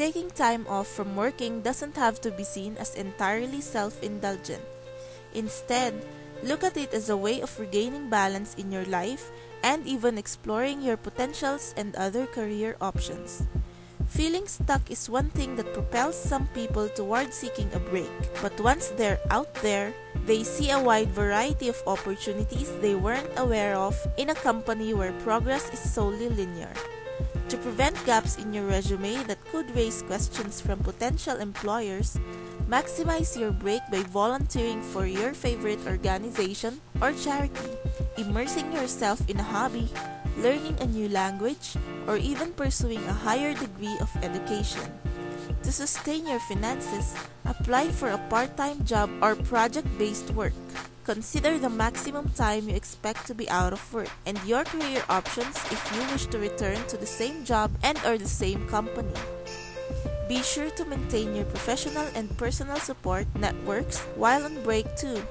Taking time off from working doesn't have to be seen as entirely self indulgent. Instead, look at it as a way of regaining balance in your life and even exploring your potentials and other career options. Feeling stuck is one thing that propels some people toward seeking a break, but once they're out there, they see a wide variety of opportunities they weren't aware of in a company where progress is solely linear. To prevent gaps in your resume that could raise questions from potential employers, maximize your break by volunteering for your favorite organization or charity, immersing yourself in a hobby, learning a new language, or even pursuing a higher degree of education. To sustain your finances, apply for a part time job or project based work. Consider the maximum time you expect to be out of work and your career options if you wish to return to the same job and or the same company. Be sure to maintain your professional and personal support networks while on break too.